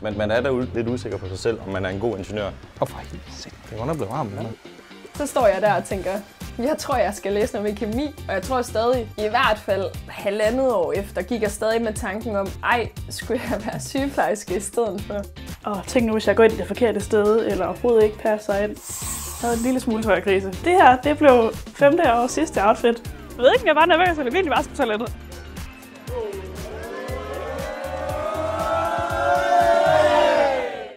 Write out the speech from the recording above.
Men man er da lidt usikker på sig selv, om man er en god ingeniør. Og for helvede, det var nok blevet varmt. Ja. Så står jeg der og tænker, jeg tror, jeg skal læse noget med kemi, og jeg tror stadig, i hvert fald halvandet år efter, gik jeg stadig med tanken om, ej, skulle jeg være sygeplejerske i stedet for? Og tænk nu, hvis jeg går ind i det forkerte sted, eller overhovedet ikke passer ind. Jeg havde en lille smule tør krise. Det her, det blev femte og sidste outfit. Jeg ved ikke, om jeg var nervøs, eller virkelig var på toilettet.